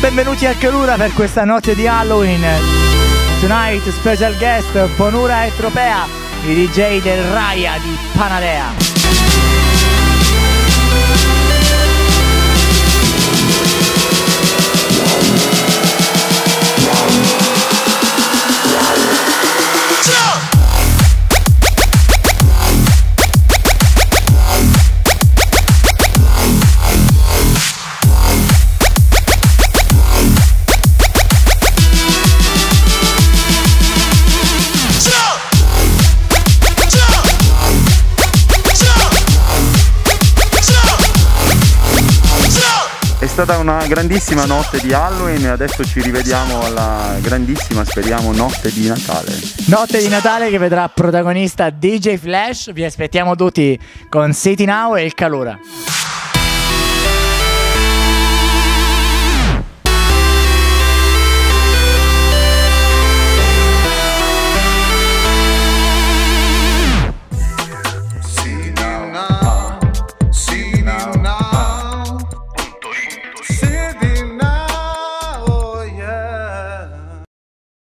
benvenuti a Calura per questa notte di Halloween. Tonight special guest Bonura e Tropea, i DJ del Raya di Panadea. Stata una grandissima notte di Halloween e adesso ci rivediamo alla grandissima, speriamo, notte di Natale. Notte di Natale che vedrà protagonista DJ Flash, vi aspettiamo tutti con City Now e il Calura.